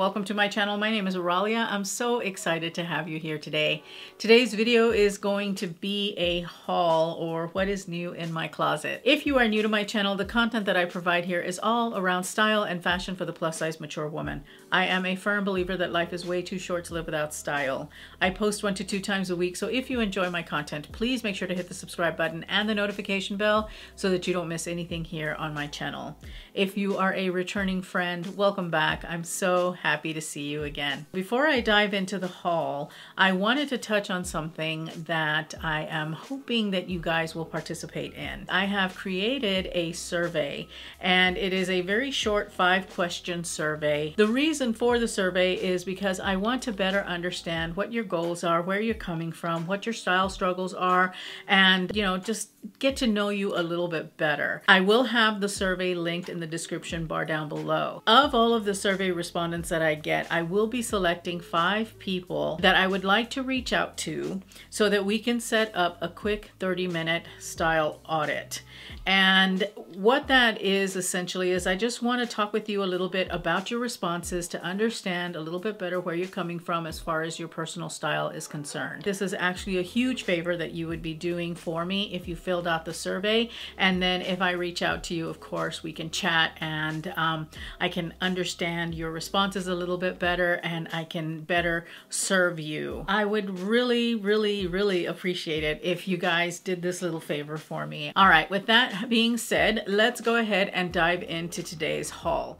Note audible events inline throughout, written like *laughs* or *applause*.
welcome to my channel. My name is Oralia. I'm so excited to have you here today. Today's video is going to be a haul or what is new in my closet. If you are new to my channel, the content that I provide here is all around style and fashion for the plus size mature woman. I am a firm believer that life is way too short to live without style. I post one to two times a week, so if you enjoy my content, please make sure to hit the subscribe button and the notification bell so that you don't miss anything here on my channel. If you are a returning friend, welcome back. I'm so happy to see you again. Before I dive into the haul, I wanted to touch on something that I am hoping that you guys will participate in. I have created a survey and it is a very short five question survey. The reason for the survey is because I want to better understand what your goals are, where you're coming from, what your style struggles are, and you know, just get to know you a little bit better. I will have the survey linked in the description bar down below. Of all of the survey respondents that I get, I will be selecting five people that I would like to reach out to so that we can set up a quick 30 minute style audit. And what that is essentially is I just want to talk with you a little bit about your responses to understand a little bit better where you're coming from as far as your personal style is concerned. This is actually a huge favor that you would be doing for me if you filled out the survey. And then if I reach out to you, of course, we can chat and um, I can understand your responses a little bit better and I can better serve you. I would really, really, really appreciate it if you guys did this little favor for me. All right, with that being said, let's go ahead and dive into today's haul.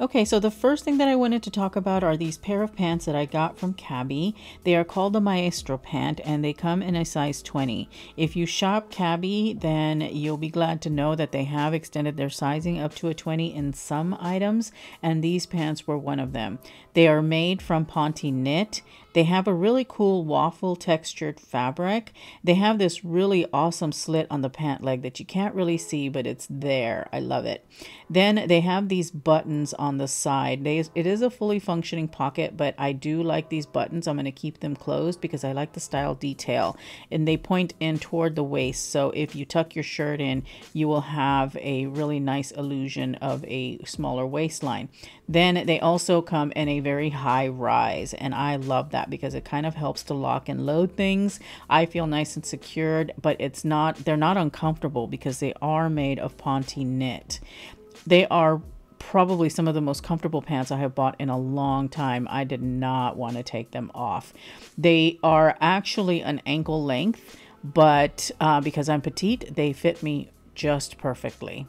Okay, so the first thing that I wanted to talk about are these pair of pants that I got from CAbi. They are called the Maestro pant and they come in a size 20. If you shop CAbi, then you'll be glad to know that they have extended their sizing up to a 20 in some items, and these pants were one of them. They are made from Ponte knit. They have a really cool waffle textured fabric. They have this really awesome slit on the pant leg that you can't really see, but it's there. I love it. Then they have these buttons on the side. They, it is a fully functioning pocket, but I do like these buttons. I'm going to keep them closed because I like the style detail. And they point in toward the waist. So if you tuck your shirt in, you will have a really nice illusion of a smaller waistline. Then they also come in a very high rise. And I love that because it kind of helps to lock and load things. I feel nice and secured, but it's not, they're not uncomfortable because they are made of Ponte knit. They are probably some of the most comfortable pants I have bought in a long time. I did not want to take them off. They are actually an ankle length, but uh, because I'm petite, they fit me just perfectly.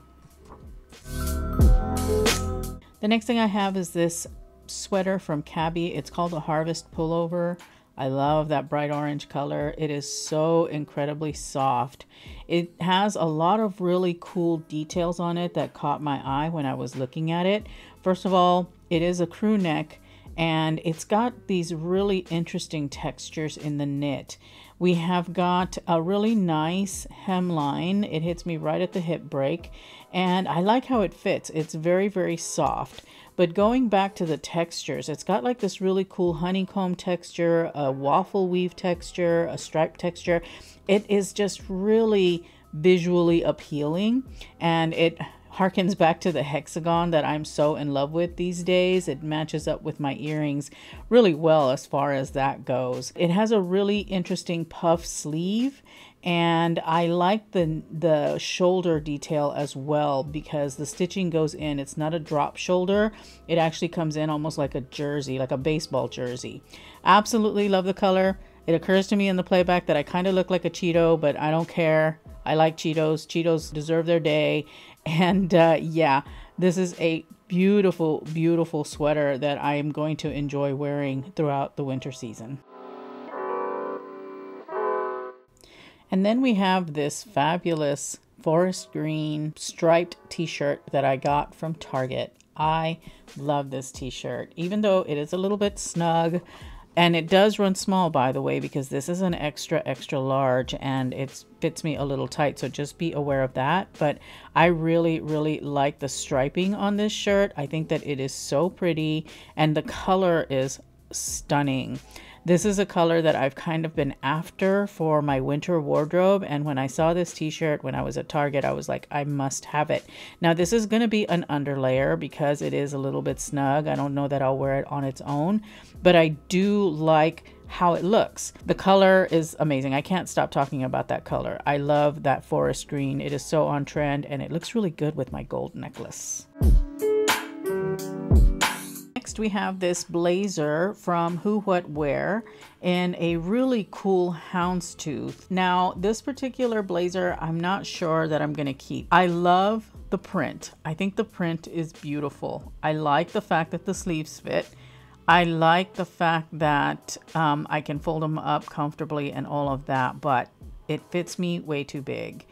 The next thing I have is this sweater from Cabi. It's called a Harvest Pullover. I love that bright orange color. It is so incredibly soft. It has a lot of really cool details on it that caught my eye when I was looking at it. First of all, it is a crew neck and it's got these really interesting textures in the knit. We have got a really nice hemline. It hits me right at the hip break and I like how it fits. It's very, very soft. But going back to the textures, it's got like this really cool honeycomb texture, a waffle weave texture, a stripe texture. It is just really visually appealing and it harkens back to the hexagon that I'm so in love with these days. It matches up with my earrings really well as far as that goes. It has a really interesting puff sleeve and I like the the shoulder detail as well because the stitching goes in. It's not a drop shoulder. It actually comes in almost like a jersey like a baseball jersey. Absolutely love the color. It occurs to me in the playback that I kind of look like a Cheeto but I don't care. I like Cheetos. Cheetos deserve their day. *laughs* And uh, yeah this is a beautiful beautiful sweater that I am going to enjoy wearing throughout the winter season And then we have this fabulous forest green striped t-shirt that I got from Target. I love this t-shirt, even though it is a little bit snug. And it does run small, by the way, because this is an extra, extra large and it fits me a little tight. So just be aware of that. But I really, really like the striping on this shirt. I think that it is so pretty and the color is stunning. This is a color that I've kind of been after for my winter wardrobe. And when I saw this t-shirt when I was at Target, I was like, I must have it. Now this is going to be an underlayer because it is a little bit snug. I don't know that I'll wear it on its own, but I do like how it looks. The color is amazing. I can't stop talking about that color. I love that forest green. It is so on trend and it looks really good with my gold necklace. We have this blazer from Who What Wear in a really cool houndstooth. Now this particular blazer I'm not sure that I'm going to keep. I love the print. I think the print is beautiful. I like the fact that the sleeves fit. I like the fact that um, I can fold them up comfortably and all of that, but it fits me way too big.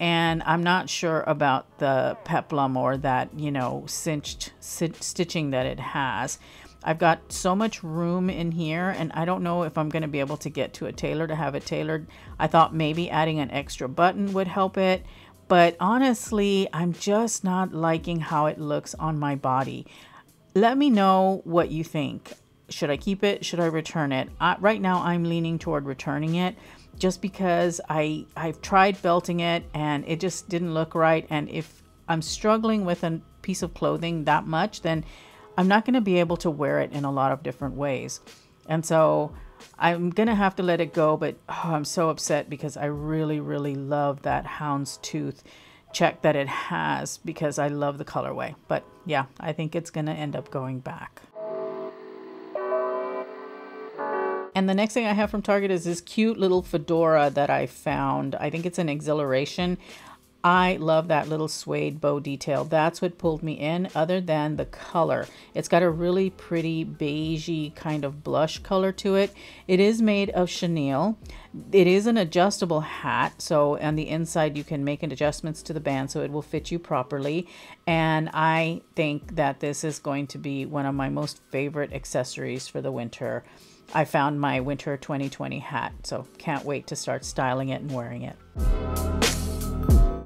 And I'm not sure about the peplum or that, you know, cinched stitching that it has. I've got so much room in here and I don't know if I'm going to be able to get to a tailor to have it tailored. I thought maybe adding an extra button would help it. But honestly, I'm just not liking how it looks on my body let me know what you think. Should I keep it? Should I return it? I, right now, I'm leaning toward returning it just because I I've tried belting it and it just didn't look right. And if I'm struggling with a piece of clothing that much, then I'm not going to be able to wear it in a lot of different ways. And so I'm going to have to let it go. But oh, I'm so upset because I really, really love that houndstooth check that it has because I love the colorway. But yeah, I think it's going to end up going back. And the next thing I have from Target is this cute little fedora that I found. I think it's an exhilaration. I love that little suede bow detail. That's what pulled me in other than the color. It's got a really pretty beigey kind of blush color to it. It is made of chenille. It is an adjustable hat. So on the inside, you can make adjustments to the band so it will fit you properly. And I think that this is going to be one of my most favorite accessories for the winter. I found my winter 2020 hat, so can't wait to start styling it and wearing it.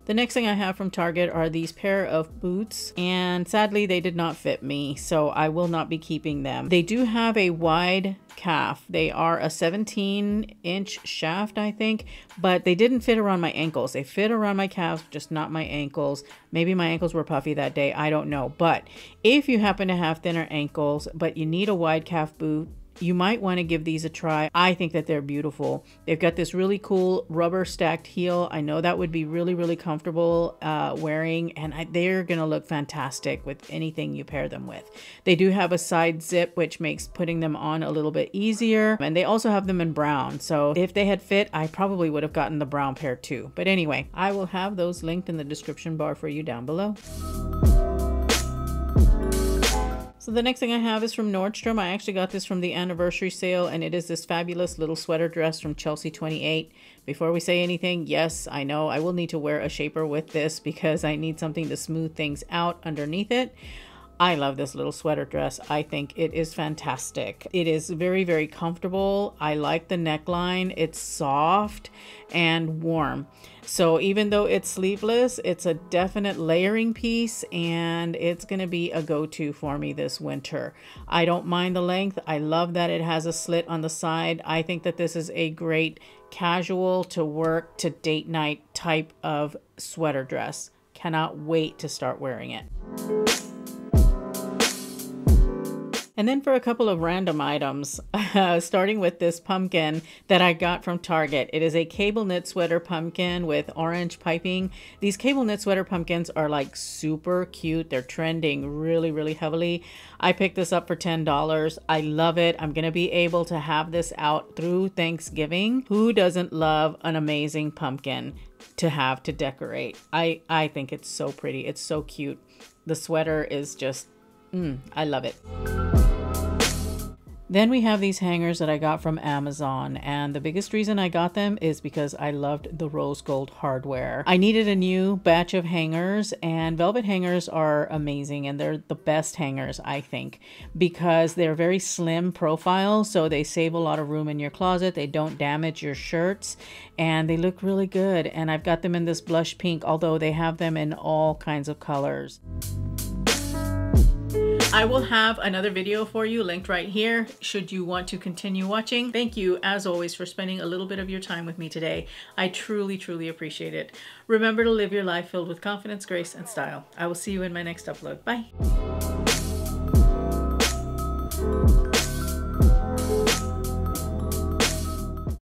The next thing I have from Target are these pair of boots and sadly they did not fit me so I will not be keeping them. They do have a wide calf. They are a 17 inch shaft I think but they didn't fit around my ankles. They fit around my calves just not my ankles. Maybe my ankles were puffy that day. I don't know but if you happen to have thinner ankles but you need a wide calf boot you might want to give these a try. I think that they're beautiful. They've got this really cool rubber stacked heel. I know that would be really, really comfortable uh, wearing, and I, they're going to look fantastic with anything you pair them with. They do have a side zip, which makes putting them on a little bit easier, and they also have them in brown. So if they had fit, I probably would have gotten the brown pair too. But anyway, I will have those linked in the description bar for you down below. So the next thing I have is from Nordstrom. I actually got this from the anniversary sale and it is this fabulous little sweater dress from Chelsea 28. Before we say anything, yes, I know I will need to wear a shaper with this because I need something to smooth things out underneath it. I love this little sweater dress. I think it is fantastic. It is very, very comfortable. I like the neckline. It's soft and warm. So even though it's sleeveless, it's a definite layering piece and it's going to be a go-to for me this winter. I don't mind the length. I love that it has a slit on the side. I think that this is a great casual to work to date night type of sweater dress. Cannot wait to start wearing it. And then for a couple of random items, *laughs* uh, starting with this pumpkin that I got from Target. It is a cable knit sweater pumpkin with orange piping. These cable knit sweater pumpkins are like super cute. They're trending really, really heavily. I picked this up for $10. I love it. I'm going to be able to have this out through Thanksgiving. Who doesn't love an amazing pumpkin to have to decorate? I, I think it's so pretty. It's so cute. The sweater is just, mm, I love it. Then we have these hangers that I got from Amazon and the biggest reason I got them is because I loved the rose gold hardware. I needed a new batch of hangers and velvet hangers are amazing and they're the best hangers I think because they're very slim profile so they save a lot of room in your closet. They don't damage your shirts and they look really good and I've got them in this blush pink although they have them in all kinds of colors. I will have another video for you linked right here should you want to continue watching. Thank you as always for spending a little bit of your time with me today. I truly, truly appreciate it. Remember to live your life filled with confidence, grace, and style. I will see you in my next upload. Bye.